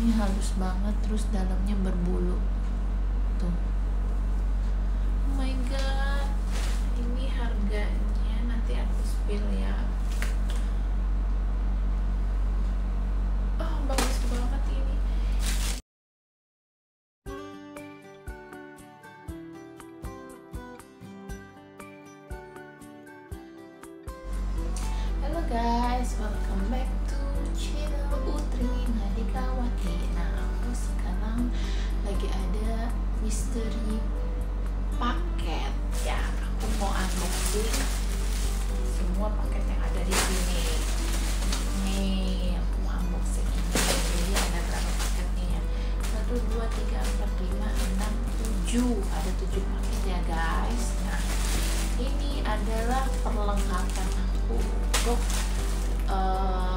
ini halus banget terus dalamnya berbulu. Tuh. Oh my god. Ini harganya nanti aku spill ya. Oh bagus banget ini. Halo guys, welcome back to channel Utri Nadikawati Nah, aku sekarang lagi ada misteri paket. Ya, aku mau unboxing semua paket yang ada di sini. Nih, aku mau unboxing ini. Jadi ada berapa paketnya ya? 1, 2, 3, 4, 5, 6, 7 Ada 7 paket ya guys. Nah, ini adalah perlengkapan aku untuk uh,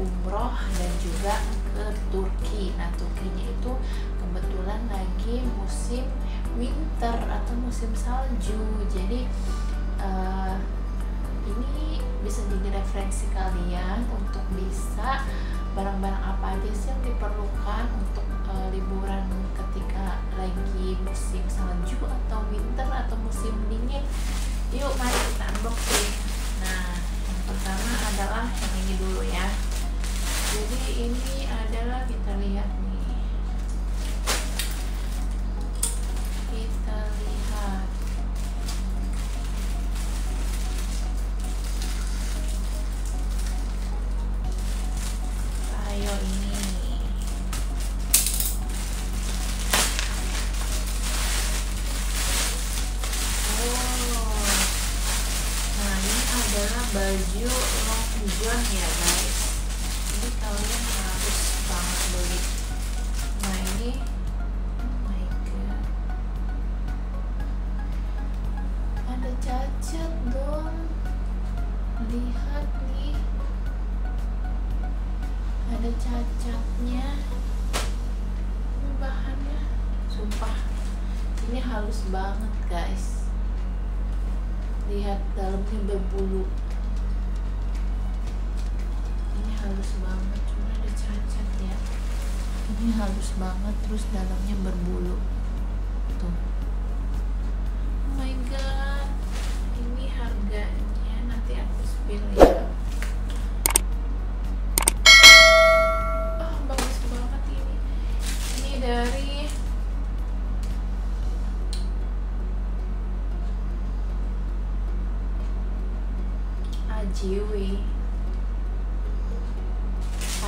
umroh dan juga ke Turki. Nah, Turkinya itu kebetulan lagi musim winter atau musim salju. Jadi uh, ini bisa jadi referensi kalian untuk bisa barang-barang apa aja sih yang diperlukan untuk uh, liburan ketika lagi musim salju atau winter atau musim dingin yuk mari kita unboxing nah yang pertama adalah yang ini dulu ya jadi ini adalah kita lihat nih kita lihat ayo ini Oh. Nah ini adalah baju long john ya guys. Ini kalian harus banget beli. Nah ini, oh my god, ada cacat dong. Lihat nih, ada cacatnya. Ini bahannya, sumpah, ini halus banget guys lihat dalamnya berbulu ini banget cuma ada cacat ya. Ini halus banget terus dalamnya berbulu. Tuh. Oh my god. Ini harganya nanti aku spill ya. Oh bagus banget ini. Ini dari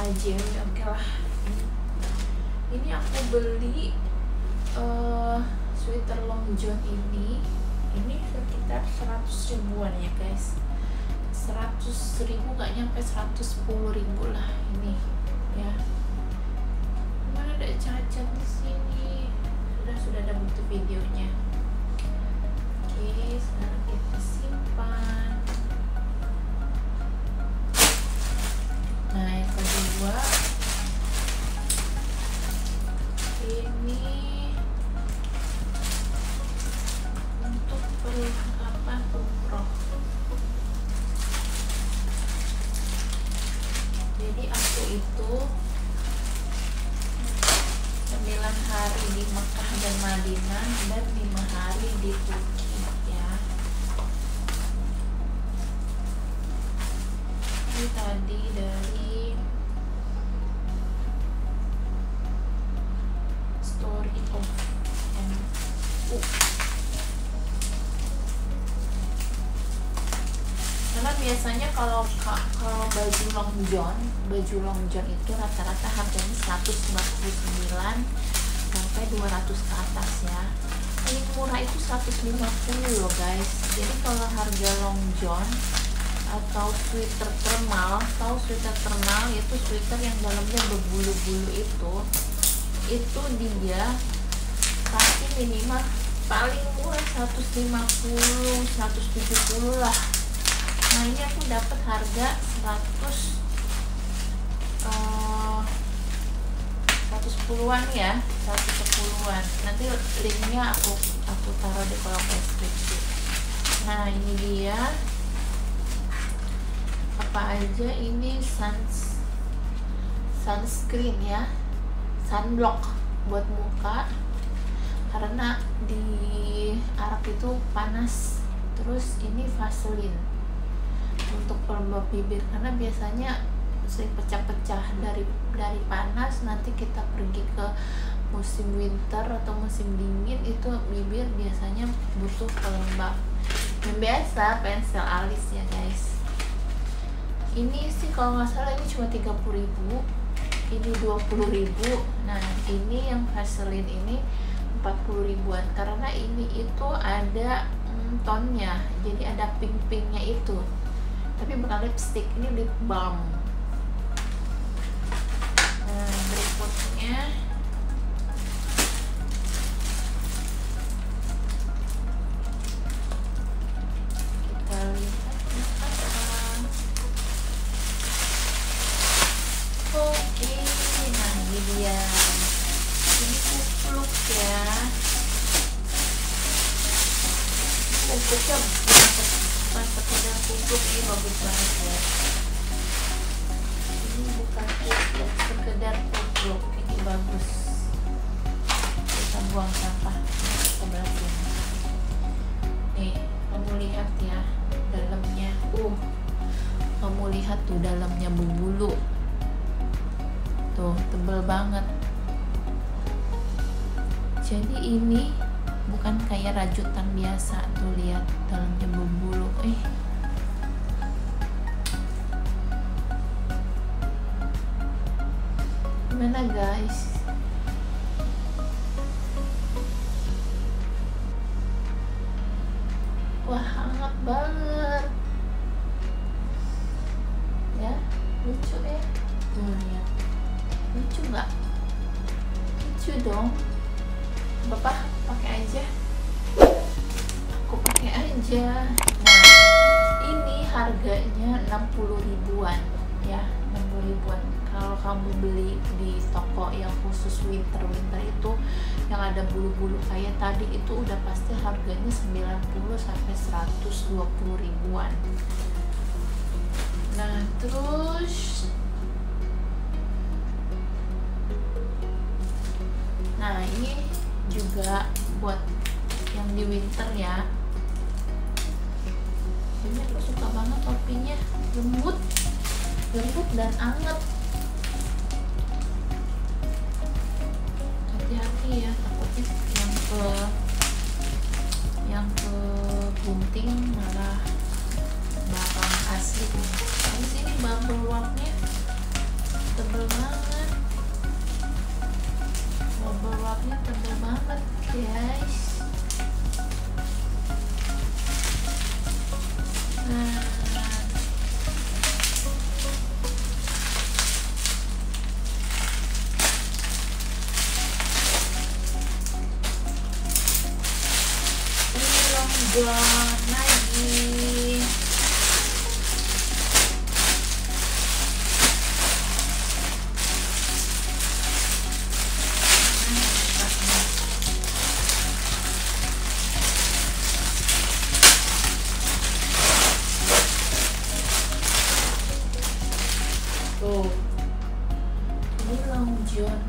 AJW AJW oke lah. Ini aku beli uh, sweater long john ini. Ini sekitar 100 ribuan ya guys. 100 ribu gak nyampe 110 ribu lah ini ya. Mana ada cacat di sini. Sudah sudah ada bukti videonya. Oke sekarang kita simpan 9 hari di Mekah dan Madinah dan 5 hari di Turki ya. Ini tadi dari Story of MU karena biasanya kalau ka- kalau baju long john baju long john itu rata-rata harganya 199 sampai 200 ke atas ya. Paling murah itu 150 loh guys. Jadi kalau harga long john atau sweater thermal tahu sweater thermal itu sweater yang dalamnya berbulu-bulu itu itu dia pasti minimal paling murah 150 170 lah. Nah ini aku dapat harga 100 110-an ya 110-an nanti linknya aku aku taruh di kolom deskripsi. Nah ini dia. Apa aja ini? Suns sunscreen ya. Sunblock buat muka. Karena di Arab itu panas. Terus ini Vaseline untuk pelembab bibir. Karena biasanya sering pecah-pecah dari dari panas nanti kita pergi ke musim winter atau musim dingin itu bibir biasanya butuh pelembab. Yang biasa pensel alis ya guys. Ini sih kalau nggak salah ini cuma 30 ribu ini 20 ribu. Nah ini yang Vaseline ini 40 ribuan karena ini itu ada mm, tonnya jadi ada pink-pinknya itu. Tapi bukan lipstick ini lip balm nah berikutnya kita lihat oke nah ini dia. Ini kupluk ya. Kupluknya bukan sekedar kupluk ini bagus banget ya. Ini bukan kupluk sekedar kupluk ini bagus. Kita buang sampah sebelah sini nih kamu lihat ya dalamnya. Uh kamu lihat tuh dalamnya berbulu tuh tebel banget. Jadi ini bukan kayak rajutan biasa tuh lihat dalamnya berbulu eh gimana guys? Wah hangat banget. Ya lucu ya? Tuh lihat lucu nggak? Lucu dong. Bapak pakai aja. Aku pakai aja. Nah ini harganya 60 ribuan. Ya 60 ribuan kamu beli di toko yang khusus winter winter itu yang ada bulu-bulu kayak tadi itu udah pasti harganya 90 sampai 120 ribuan. Nah terus nah ini juga buat yang di winter ya. Ini aku suka banget topinya lembut lembut dan anget hati-hati ya takutnya yang ke yang ke gunting malah bakal asli ini sini bubble wrapnya longgar lagi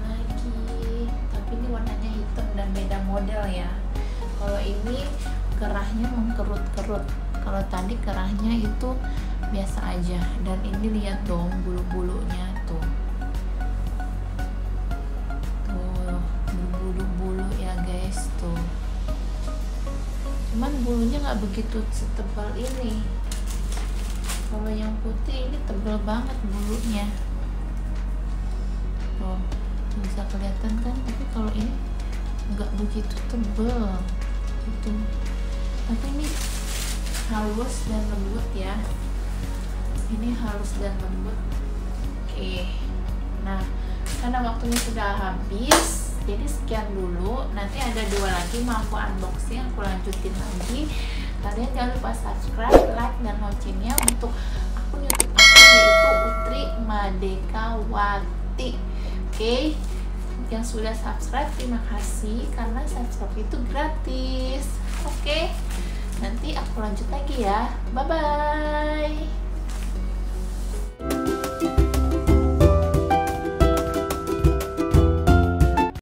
lagi tapi ini warnanya hitam dan beda model ya. Kalau ini kerahnya mengkerut-kerut. Kalau tadi kerahnya itu biasa aja. Dan ini lihat dong bulu-bulunya tuh. Tuh berbulu-bulu ya guys tuh. Cuman bulunya nggak begitu setebal ini. Kalau yang putih ini tebal banget bulunya. Tuh bisa kelihatan kan? Tapi kalau ini nggak begitu tebal. Gitu tapi ini halus dan lembut ya. Ini halus dan lembut. Oke. Nah karena waktunya sudah habis jadi sekian dulu. Nanti ada dua lagi mampu unboxing aku lanjutin lagi. Kalian jangan lupa subscribe like dan loncengnya untuk akun youtube aku yaitu Utri Madekawati oke yang sudah subscribe terima kasih. Karena subscribe itu gratis. Oke? Nanti aku lanjut lagi ya. Bye bye